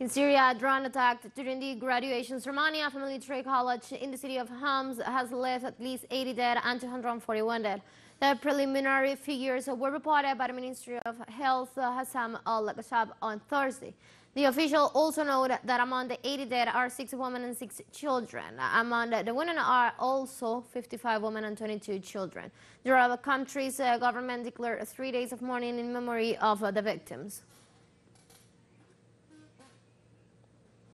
In Syria, a drone attack during the graduation ceremony of a military college in the city of Homs has left at least 80 dead and 241 dead. The preliminary figures were reported by the Ministry of Health, Hassan al-Ghabash, on Thursday. The official also noted that among the 80 dead are six women and six children. Among the women are also 55 women and 22 children. The Arab country's uh, government declared three days of mourning in memory of uh, the victims.